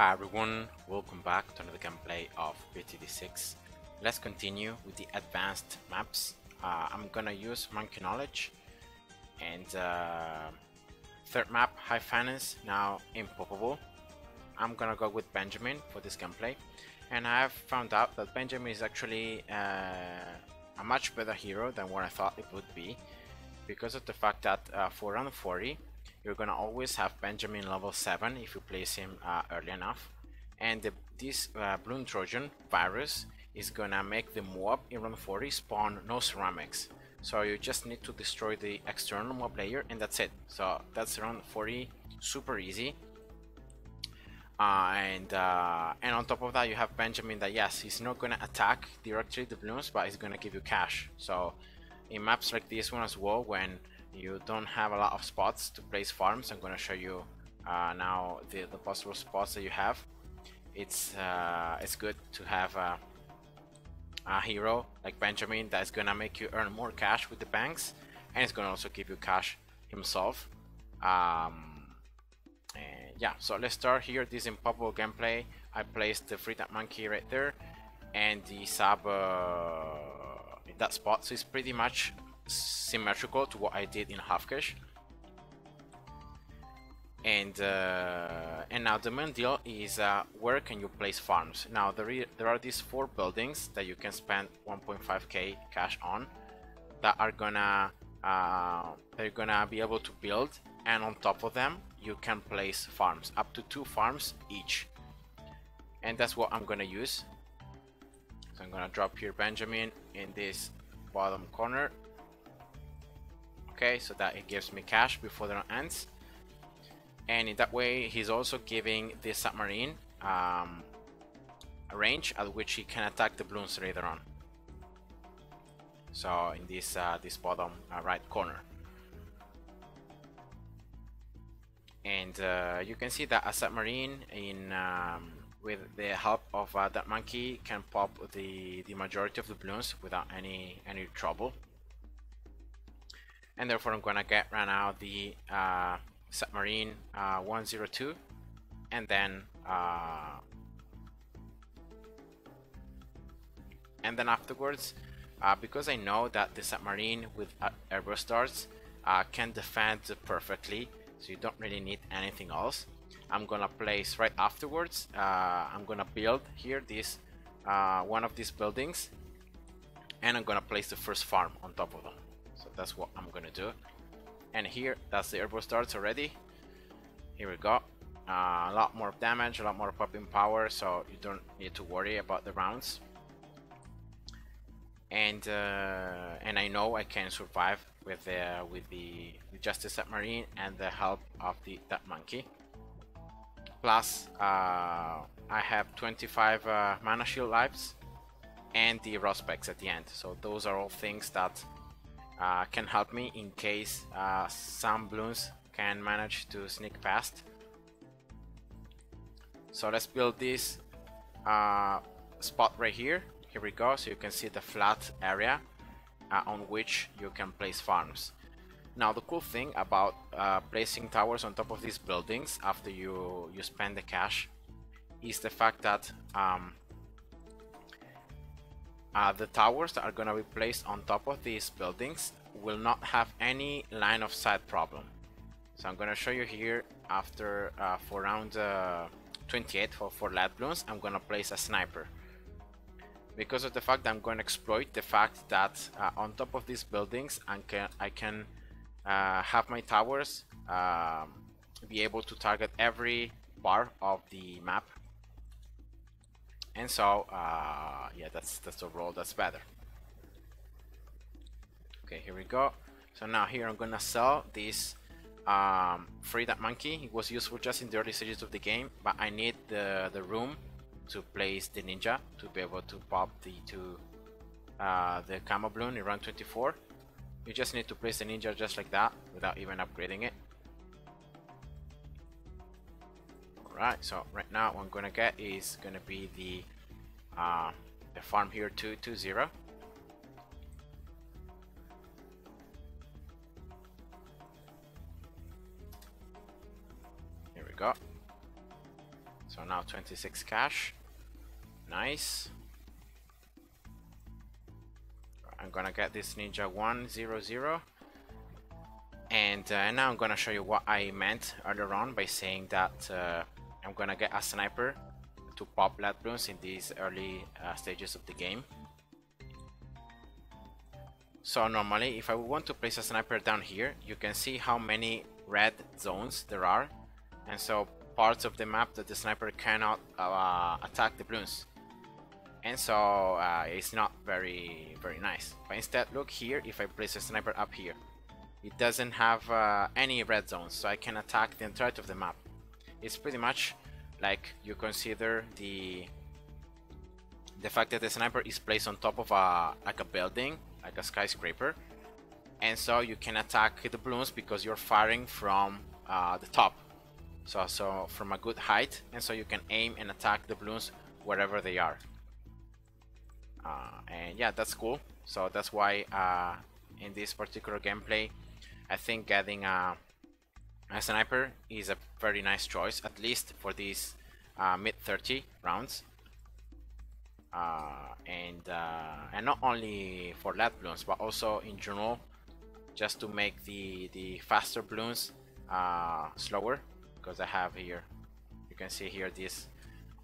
Hi everyone, welcome back to another gameplay of BTD6. Let's continue with the advanced maps. Uh, I'm gonna use Monkey Knowledge and uh, third map, High Finance, now Impoppable. I'm gonna go with Benjamin for this gameplay and I have found out that Benjamin is actually uh, a much better hero than what I thought it would be because of the fact that uh, for round 40 you're gonna always have Benjamin level 7 if you place him uh, early enough. And the, this uh, Bloon Trojan virus is gonna make the MOAB in round 40 spawn no ceramics. So you just need to destroy the external MOAB layer and that's it. So that's round 40 super easy. Uh, and uh, and on top of that you have Benjamin that yes he's not gonna attack directly the bloons but he's gonna give you cash. So in maps like this one as well when you don't have a lot of spots to place farms. I'm gonna show you uh, now the, the possible spots that you have. It's uh, it's good to have a, a hero like Benjamin that's gonna make you earn more cash with the banks and it's gonna also give you cash himself. Um, yeah so let's start here. This in Impoppable gameplay. I placed the free monkey right there and the sub uh, in that spot. So it's pretty much symmetrical to what I did in Halfcash. And uh, and now the main deal is uh, where can you place farms? Now there, there are these four buildings that you can spend 1.5k cash on that are gonna uh, they're gonna be able to build and on top of them you can place farms up to two farms each and that's what I'm gonna use so I'm gonna drop here Benjamin in this bottom corner okay so that it gives me cash before the run ends. And in that way he's also giving the submarine um, a range at which he can attack the balloons later on. So in this uh, this bottom uh, right corner. And uh, you can see that a submarine in um, with the help of uh, that monkey can pop the the majority of the balloons without any any trouble and therefore I'm gonna get right now the uh, submarine uh, 102 and then uh, and then afterwards uh, because I know that the submarine with uh, Aerostars uh, can defend perfectly so you don't really need anything else I'm gonna place right afterwards I'm gonna build here this one of these buildings. And I'm gonna place the first farm on top of them that's what I'm gonna do. And here that's the Aerostar's already. Here we go. Uh, a lot more damage a lot more popping power so you don't need to worry about the rounds. And uh, and I know I can survive with the with the Justice Submarine and the help of the that monkey. Plus uh, I have 25 uh, mana shield lives and the Rospecs at the end. So those are all things that uh, can help me in case uh, some balloons can manage to sneak past. So let's build this uh, spot right here. Here we go. So you can see the flat area uh, on which you can place farms. Now the cool thing about uh, placing towers on top of these buildings after you, you spend the cash is the fact that um, uh, the towers that are going to be placed on top of these buildings will not have any line of sight problem. So I'm going to show you here after uh, for round uh, 28 for, for lead balloons, I'm going to place a sniper. Because of the fact that I'm going to exploit the fact that uh, on top of these buildings I can, I can uh, have my towers um, be able to target every bar of the map and so uh, yeah that's that's overall that's better. Okay here we go. So now here I'm gonna sell this um, free that monkey. It was useful just in the early stages of the game but I need the, the room to place the ninja to be able to pop the to uh, the camo balloon in round 24 you just need to place the ninja just like that without even upgrading it Alright, so right now what I'm gonna get is gonna be the uh, the farm here 220. Here we go. So now 26 cash. Nice. I'm gonna get this Ninja 100 and uh, now I'm gonna show you what I meant earlier on by saying that uh, I'm gonna get a sniper to pop lead balloons in these early uh, stages of the game. So normally if I want to place a sniper down here you can see how many red zones there are. And so parts of the map that the sniper cannot uh, attack the balloons and so uh, it's not very very nice. But instead look here if I place a sniper up here. It doesn't have uh, any red zones so I can attack the entirety of the map it's pretty much like you consider the the fact that the sniper is placed on top of a like a building like a skyscraper and so you can attack the balloons because you're firing from uh, the top. So so from a good height and so you can aim and attack the balloons wherever they are. Uh, and yeah that's cool. So that's why uh, in this particular gameplay I think getting a, a sniper is a very nice choice at least for these uh, mid 30 rounds. Uh, and uh, and not only for lead balloons but also in general just to make the the faster balloons uh, slower because I have here you can see here this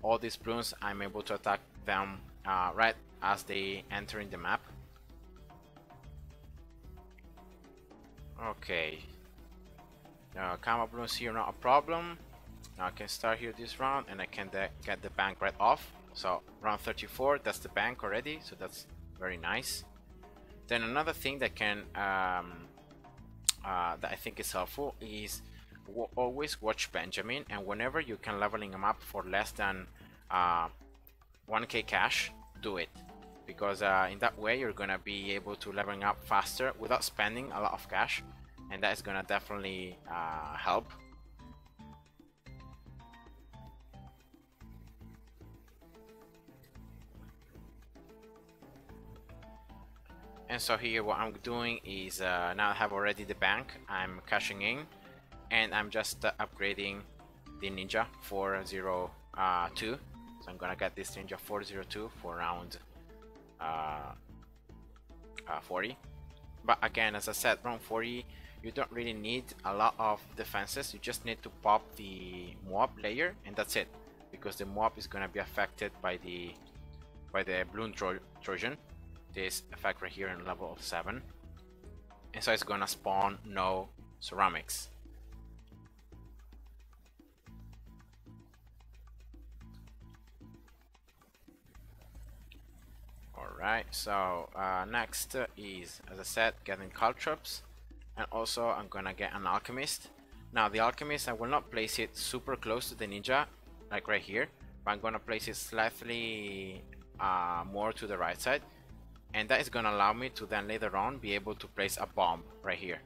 all these balloons I'm able to attack them uh, right as they enter in the map. Okay uh, balloons here not a problem. Now I can start here this round and I can get the bank right off. So round 34 that's the bank already so that's very nice. Then another thing that can um, uh, that I think is helpful is always watch Benjamin and whenever you can leveling him up for less than uh, 1k cash do it. Because uh, in that way you're gonna be able to leveling up faster without spending a lot of cash and that is gonna definitely uh, help. And so here what I'm doing is uh, now I have already the bank I'm cashing in and I'm just uh, upgrading the Ninja 402 uh, so I'm gonna get this Ninja 402 for around uh, uh, 40 but again as I said round 40 you don't really need a lot of defenses. You just need to pop the MOAB layer and that's it. Because the MOAB is gonna be affected by the by the balloon tro trojan. This effect right here in level 7 and so it's gonna spawn no ceramics. Alright, so uh, next is, as I said, getting caltrops and also I'm gonna get an alchemist. Now the alchemist, I will not place it super close to the ninja, like right here, but I'm gonna place it slightly uh, more to the right side. And that is gonna allow me to then later on be able to place a bomb right here.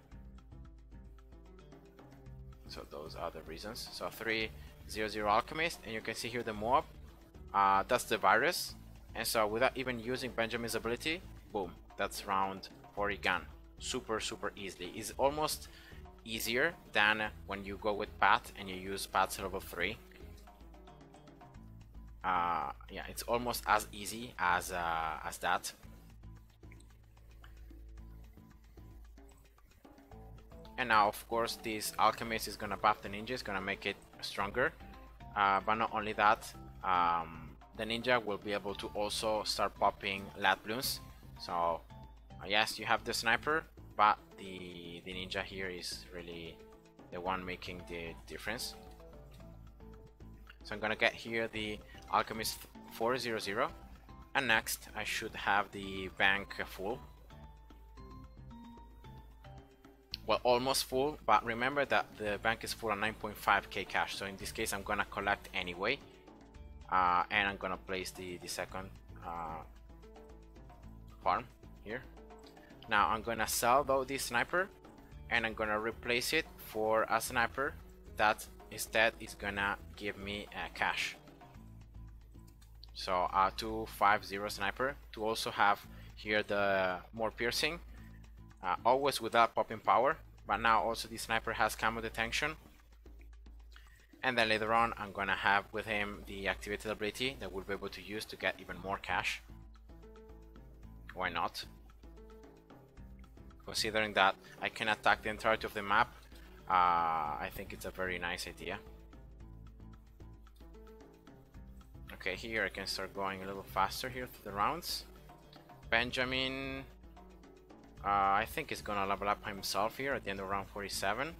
So those are the reasons. So 300 alchemist and you can see here the MOAB. Uh, that's the virus. And so without even using Benjamin's ability boom that's round 40 gun super super easily. It's almost easier than when you go with Pat and you use Pat's level 3 uh, yeah it's almost as easy as uh, as that. And now of course this alchemist is gonna buff the ninja is gonna make it stronger. Uh, but not only that um, the ninja will be able to also start popping lead balloons so uh, yes you have the sniper but the the ninja here is really the one making the difference. So I'm gonna get here the alchemist 400 and next I should have the bank full. Well almost full but remember that the bank is full on 9.5k cash. So in this case I'm gonna collect anyway. Uh, and I'm gonna place the the second uh, farm here now I'm gonna sell though this sniper and I'm gonna replace it for a sniper that instead is gonna give me uh, cash. So a 250 sniper to also have here the more piercing uh, always without popping power but now also the sniper has camo detection and then later on I'm gonna have with him the activated ability that we'll be able to use to get even more cash. Why not considering that I can attack the entirety of the map uh, I think it's a very nice idea. Okay here I can start going a little faster here through the rounds. Benjamin uh, I think he's gonna level up himself here at the end of round 47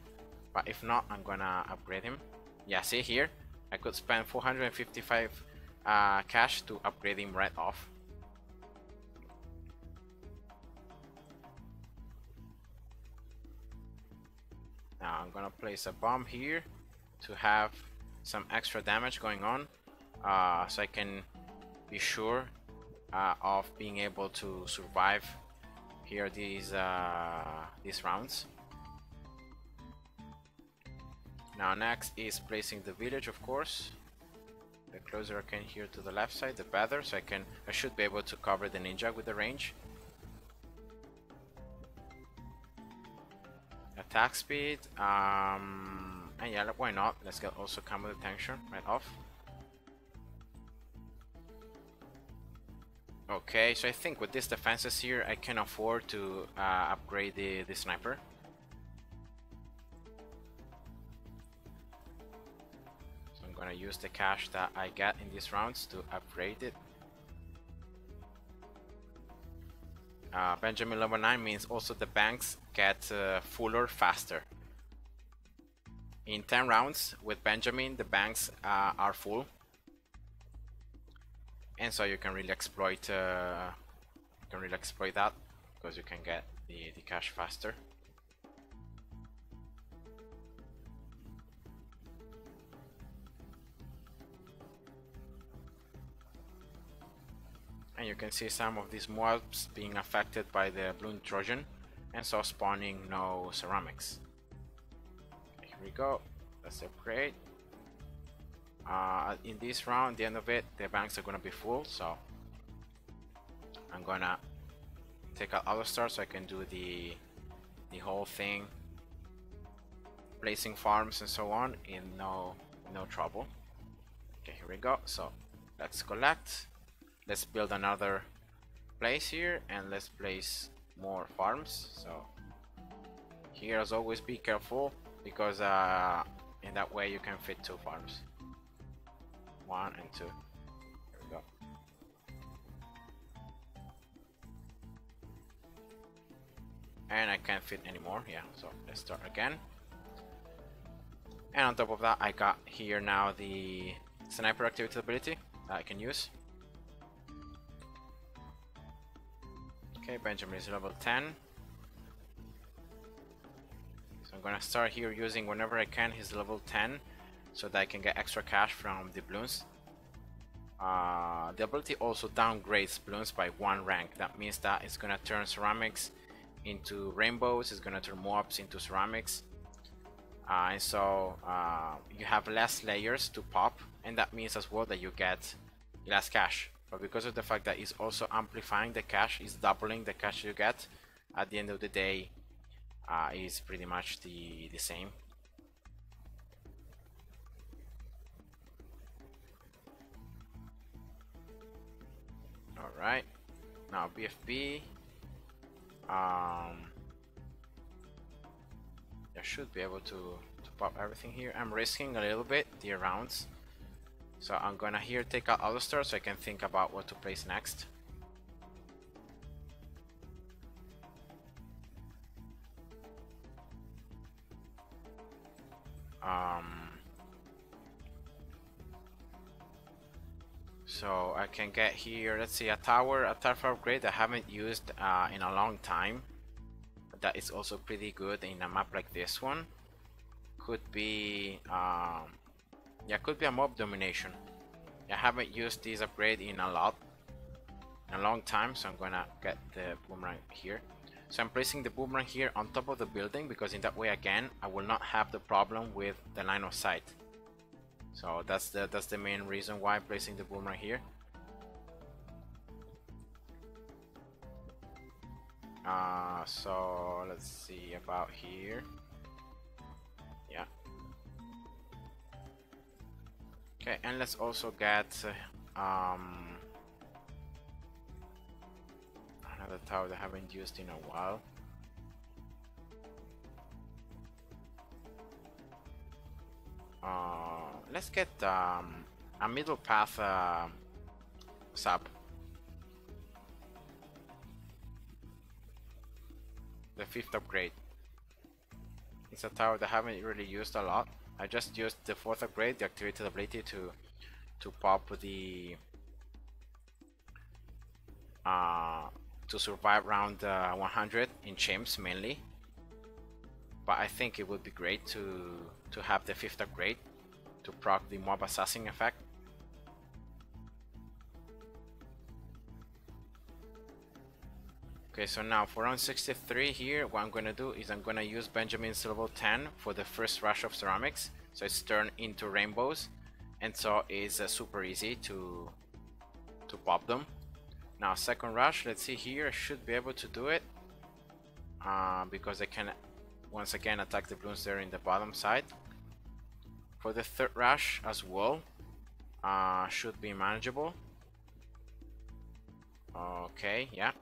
but if not I'm gonna upgrade him. Yeah see here I could spend 455 uh, cash to upgrade him right off now I'm gonna place a bomb here to have some extra damage going on uh, so I can be sure uh, of being able to survive here these uh, these rounds now next is placing the village of course. The closer I can here to the left side the better so I can I should be able to cover the ninja with the range. Attack speed, um, and yeah, why not? Let's get also come with attention right off. Okay, so I think with these defenses here, I can afford to uh, upgrade the, the sniper. So I'm gonna use the cash that I get in these rounds to upgrade it. Uh, Benjamin level 9 means also the banks get uh, fuller faster. In 10 rounds with Benjamin the banks uh, are full and so you can really exploit uh, you can really exploit that because you can get the, the cash faster. And you can see some of these MOABs being affected by the bloon trojan and so spawning no ceramics. Here we go. Let's upgrade. Uh, in this round the end of it the banks are gonna be full so I'm gonna take out other stars so I can do the the whole thing. Placing farms and so on in no no trouble. Okay here we go. So let's collect let's build another place here and let's place more farms. So here as always be careful because uh, in that way you can fit two farms. One and two. There we go. And I can't fit anymore yeah so let's start again. And on top of that I got here now the sniper activity ability that I can use Okay, Benjamin is level 10. So I'm gonna start here using whenever I can his level 10 so that I can get extra cash from the balloons. Uh, the ability also downgrades balloons by one rank. That means that it's gonna turn ceramics into rainbows, it's gonna turn MOABs into ceramics. Uh, and so uh, you have less layers to pop and that means as well that you get less cash but because of the fact that it's also amplifying the cash, it's doubling the cash you get, at the end of the day, uh, is pretty much the, the same. Alright, now BFB, um, I should be able to, to pop everything here. I'm risking a little bit the rounds so I'm gonna here take out Alastor so I can think about what to place next. Um, so I can get here, let's see, a tower, a tower upgrade I haven't used uh, in a long time. That is also pretty good in a map like this one. Could be um, yeah, could be a MOAB domination. I haven't used this upgrade in a lot, in a long time, so I'm gonna get the boomerang here. So I'm placing the boomerang here on top of the building because in that way again I will not have the problem with the line of sight. So that's the that's the main reason why I'm placing the boomerang here. Uh, so let's see about here. Okay, and let's also get um, another tower that I haven't used in a while. Uh, let's get um, a middle path uh, sub. The fifth upgrade. It's a tower that I haven't really used a lot. I just used the fourth upgrade, the activated ability to to pop the uh, to survive round uh, 100 in chimps mainly. But I think it would be great to to have the fifth upgrade to proc the MOAB assassin effect. Okay, so now for round 63 here, what I'm gonna do is I'm gonna use Benjamin's level 10 for the first rush of ceramics. So it's turned into rainbows, and so it's uh, super easy to to pop them. Now second rush, let's see here, I should be able to do it uh, because I can once again attack the balloons there in the bottom side. For the third rush as well, uh, should be manageable. Okay, yeah,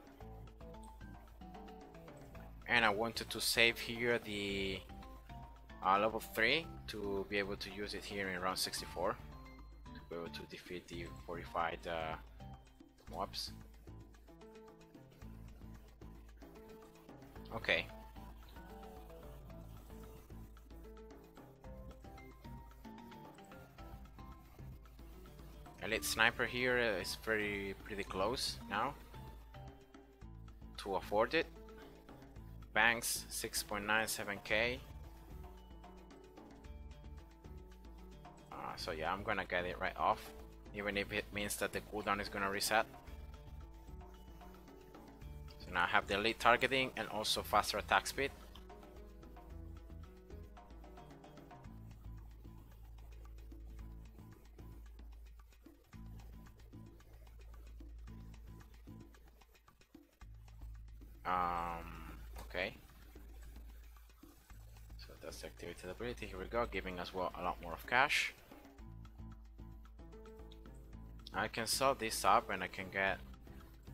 and I wanted to save here the uh, level 3 to be able to use it here in round 64 to be able to defeat the fortified uh, MOABs. Okay. Elite sniper here is very pretty close now to afford it. Banks 6.97k. Uh, so yeah, I'm gonna get it right off, even if it means that the cooldown is gonna reset. So now I have the elite targeting and also faster attack speed. That's the activated ability. Here we go, giving us well a lot more of cash. I can sell this up and I can get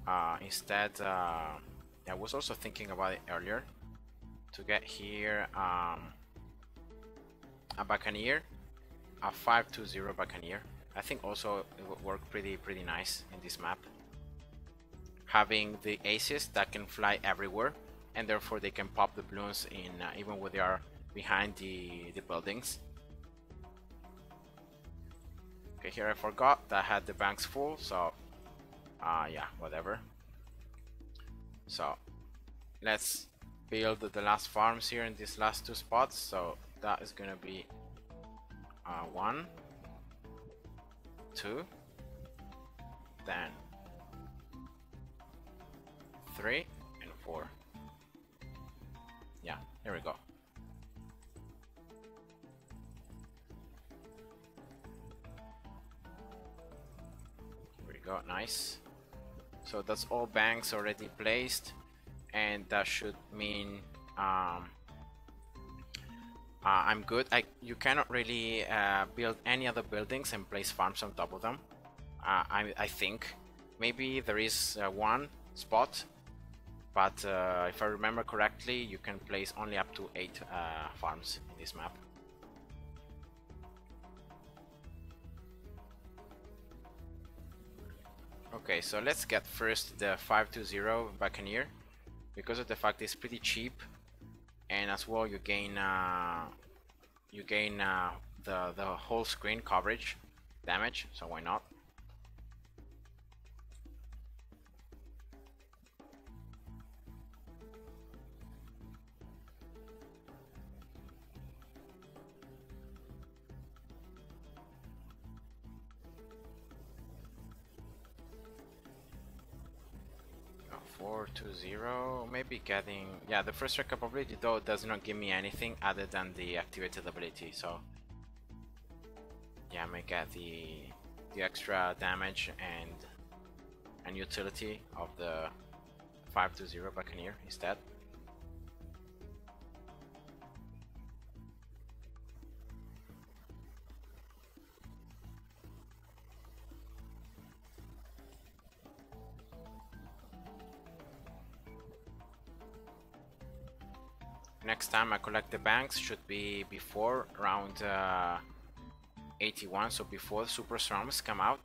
uh, instead. Uh, I was also thinking about it earlier to get here um, a Buccaneer, a 520 Buccaneer. I think also it would work pretty pretty nice in this map having the aces that can fly everywhere and therefore they can pop the balloons in uh, even when they are behind the, the buildings. Okay, here I forgot that I had the banks full, so uh, yeah, whatever. So let's build the last farms here in these last two spots. So that is gonna be uh, one, two, then three, and four. Yeah, here we go. Go, nice. So that's all banks already placed and that should mean um, uh, I'm good. I, you cannot really uh, build any other buildings and place farms on top of them. Uh, I, I think maybe there is uh, one spot but uh, if I remember correctly you can place only up to 8 uh, farms in this map. Okay, so let's get first the 520 Buccaneer because of the fact it's pretty cheap and as well you gain uh, you gain uh, the, the whole screen coverage damage so why not four to zero maybe getting yeah the first strike ability though does not give me anything other than the activated ability so yeah I may get the the extra damage and and utility of the 5 to 0 Buccaneer instead time I collect the banks should be before round uh, 81 so before the super ceramics come out.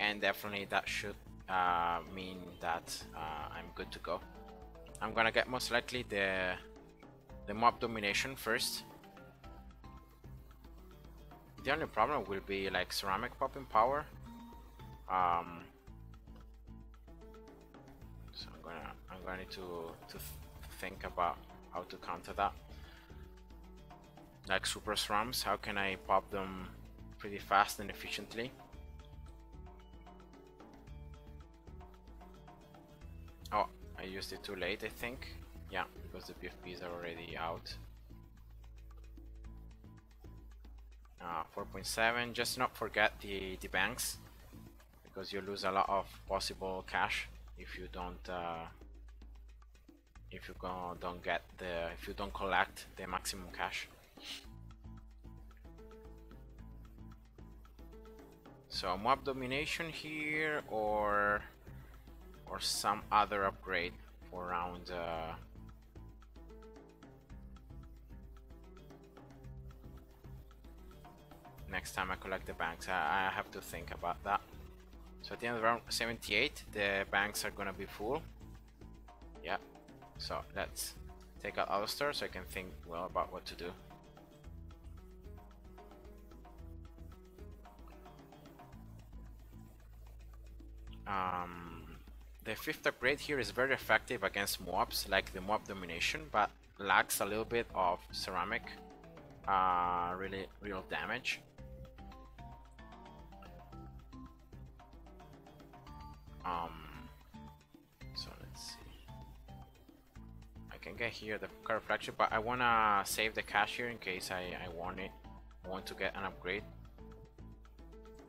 And definitely that should uh, mean that uh, I'm good to go. I'm gonna get most likely the the MOAB domination first. The only problem will be like ceramic popping power. Um, so I'm gonna I'm going to to think about how to counter that. Like super SRAMs how can I pop them pretty fast and efficiently? Oh I used it too late I think. Yeah because the BFBs are already out. Uh, 4.7 just not forget the the banks because you lose a lot of possible cash if you don't uh, if you don't get the if you don't collect the maximum cash. So MOAB domination here or or some other upgrade for around uh, next time I collect the banks. I, I have to think about that. So at the end of round 78 the banks are gonna be full. Yeah so let's take out Alistair so I can think well about what to do. Um, the fifth upgrade here is very effective against MOABs like the MOAB domination but lacks a little bit of ceramic uh, really real damage. Um, get here the card reflection, but I wanna save the cash here in case I, I want it. I want to get an upgrade.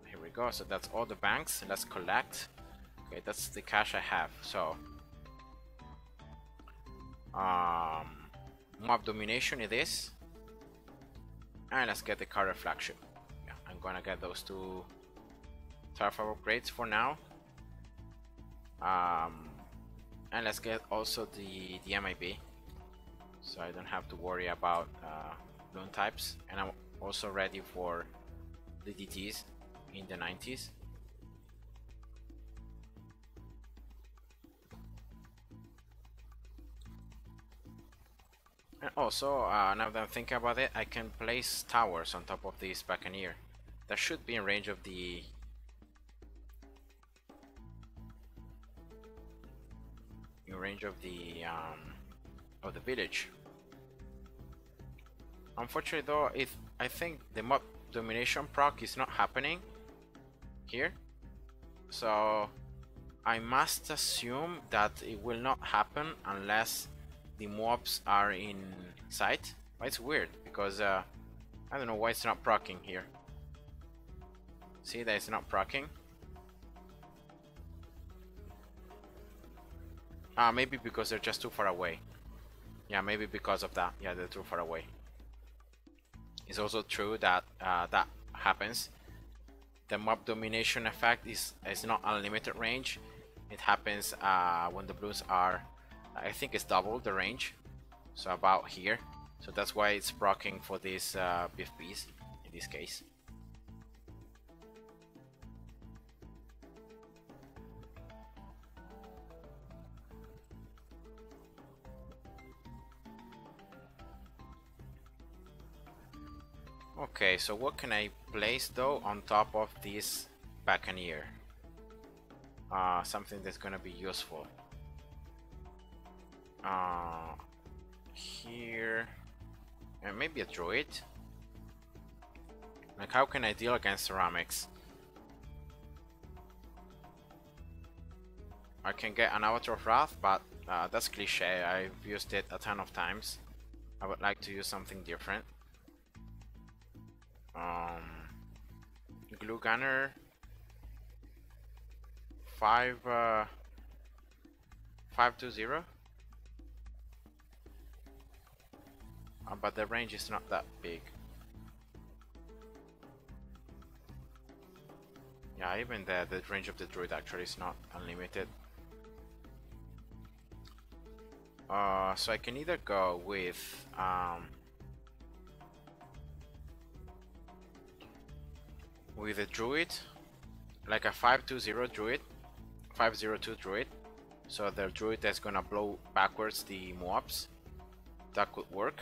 Here we go. So that's all the banks. Let's collect. Okay, that's the cash I have. So um, MOAB domination it is. And let's get the card reflection. Yeah, I'm gonna get those two Starfire upgrades for now. Um, and let's get also the the MIB so I don't have to worry about uh, bloon types. And I'm also ready for the DTs in the 90s and also uh, now that I'm thinking about it I can place towers on top of this Buccaneer that should be in range of the in range of the um, of the village. Unfortunately though, if I think the MOAB domination proc is not happening here. So I must assume that it will not happen unless the MOABs are in sight. But it's weird because uh, I don't know why it's not procking here. See that it's not procking. Ah, uh, maybe because they're just too far away. Yeah, maybe because of that. Yeah, they're too far away. It's also true that uh, that happens. The MOAB domination effect is, is not unlimited range. It happens uh, when the bloons are, I think it's double the range. So about here. So that's why it's proccing for these uh, BFBs in this case. Okay, so what can I place though on top of this Buccaneer? Uh, something that's gonna be useful. Uh, here, and maybe a druid. Like, how can I deal against ceramics? I can get an Avatar of Wrath, but uh, that's cliche. I've used it a ton of times. I would like to use something different um, glue gunner. Five uh, five to zero. Uh, but the range is not that big. Yeah even the, the range of the druid actually is not unlimited. Uh, so I can either go with um, with a druid, like a 520 druid, 502 druid. So the druid that's gonna blow backwards the MOABs. That could work.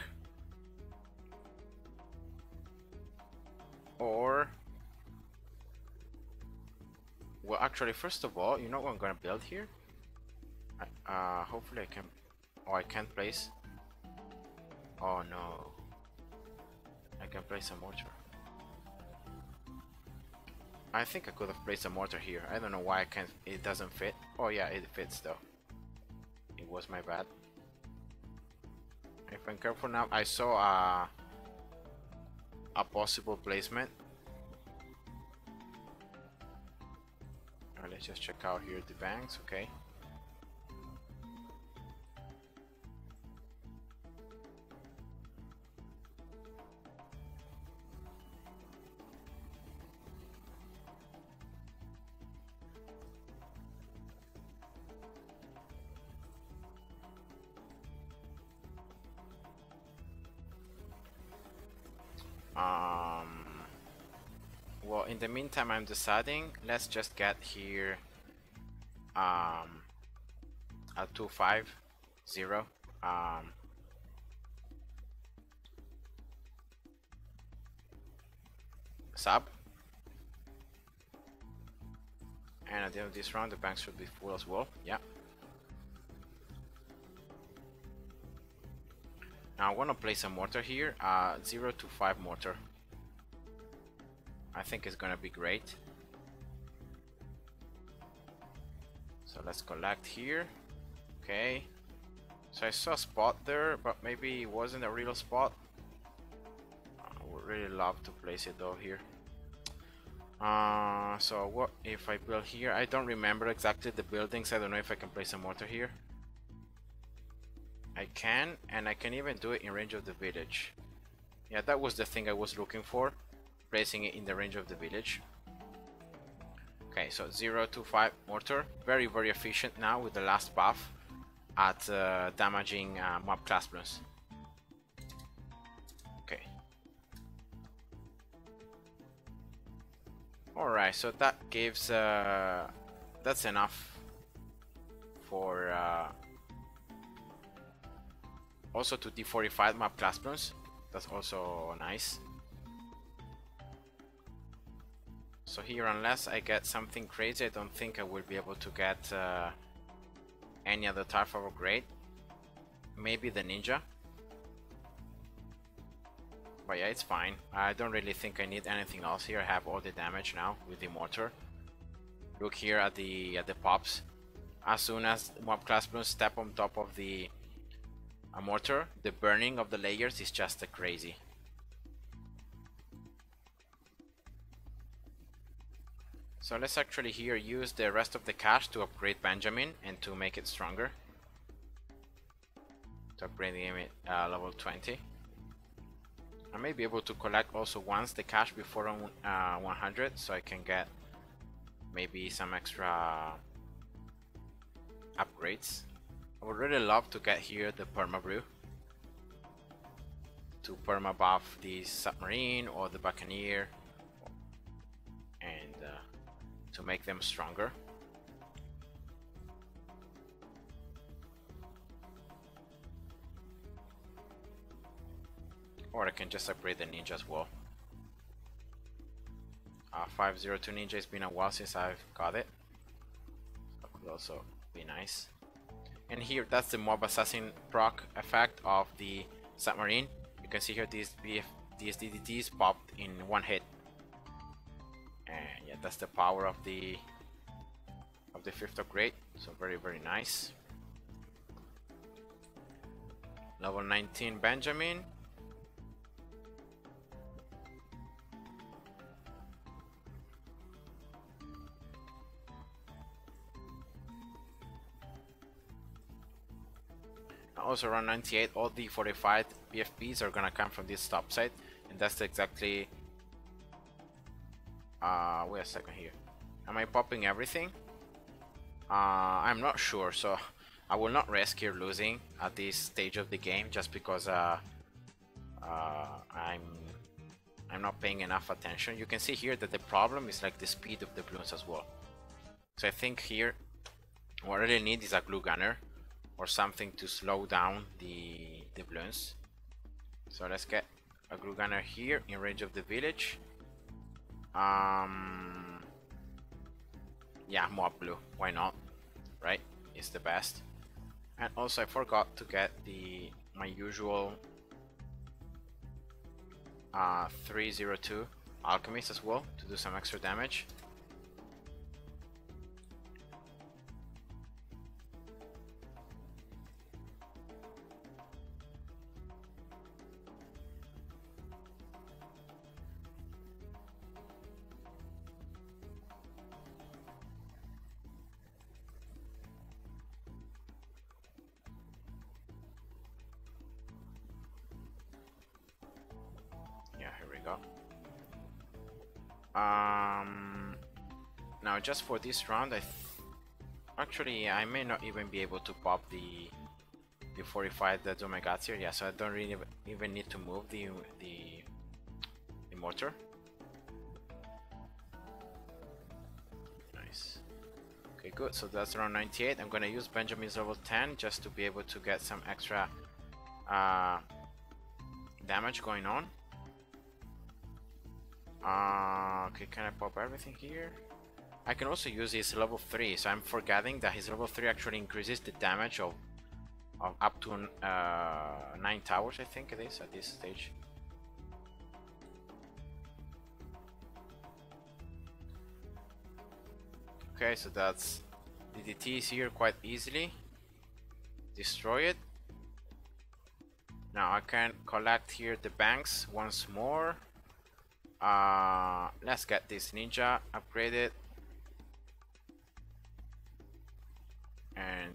Or well actually first of all you know what I'm gonna build here uh, hopefully I can oh I can't place oh no I can place a mortar I think I could have placed a mortar here. I don't know why I can't it doesn't fit. Oh yeah it fits though. It was my bad. If I'm careful now I saw a a possible placement. Let's just check out here the banks, okay. Meantime I'm deciding. Let's just get here um a 250 um sub. And at the end of this round the bank should be full as well. Yeah. Now I want to place a mortar here uh 0 to 5 mortar I think it's gonna be great. So let's collect here. Okay. So I saw a spot there, but maybe it wasn't a real spot. I would really love to place it though here. Uh, so what if I build here? I don't remember exactly the buildings. I don't know if I can place a mortar here. I can, and I can even do it in range of the village. Yeah, that was the thing I was looking for placing it in the range of the village. Okay, so 0 to 5 mortar, very very efficient now with the last buff at uh, damaging uh, MOAB class plus. Okay. Alright, so that gives, uh, that's enough for uh, also to D45 MOAB class plus. That's also nice. So here, unless I get something crazy, I don't think I will be able to get uh, any other type of upgrade. Maybe the ninja. But yeah, it's fine. I don't really think I need anything else here. I have all the damage now with the mortar. Look here at the at the pops. As soon as MOAB class plus step on top of the mortar, the burning of the layers is just crazy. So let's actually here use the rest of the cash to upgrade Benjamin and to make it stronger. To upgrade him at uh, level 20. I may be able to collect also once the cash before uh, 100 so I can get maybe some extra upgrades. I would really love to get here the perma brew to perma buff the submarine or the buccaneer to make them stronger. Or I can just upgrade the ninja as well. Uh, 502 ninja, it's been a while since I've got it. That could also be nice. And here, that's the MOAB assassin proc effect of the submarine. You can see here these BF, these DDTs popped in one hit and that's the power of the of the fifth upgrade. So very very nice. Level 19 Benjamin. Also around 98 all the 45 BFBs are gonna come from this top site and that's exactly uh, wait a second here. Am I popping everything? Uh, I'm not sure, so I will not risk here losing at this stage of the game just because uh, uh, I'm I'm not paying enough attention. You can see here that the problem is like the speed of the balloons as well. So I think here what I really need is a glue gunner or something to slow down the, the balloons. So let's get a glue gunner here in range of the village. Um, yeah, MOAB Glue. Why not? Right? It's the best. And also I forgot to get the my usual uh, 302 alchemist as well to do some extra damage. For this round, I actually I may not even be able to pop the the 45 that Domegazir. Yeah, so I don't really even need to move the the, the mortar. Nice. Okay, good. So that's around 98. I'm gonna use Benjamin's level 10 just to be able to get some extra uh, damage going on. Uh, okay, can I pop everything here? I can also use his level 3, so I'm forgetting that his level 3 actually increases the damage of, of up to uh, 9 towers, I think it is, at this stage. Okay, so that's DDT is here quite easily. Destroy it. Now I can collect here the banks once more. Uh, let's get this ninja upgraded.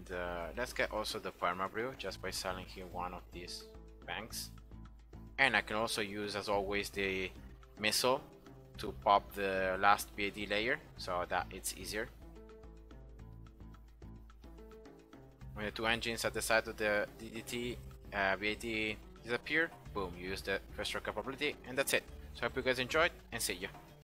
And uh, let's get also the perma brew just by selling here one of these banks. And I can also use as always the missile to pop the last BAD layer so that it's easier. When the two engines at the side of the DDT uh, BAD disappear, boom, use the first capability and that's it. So I hope you guys enjoyed and see you.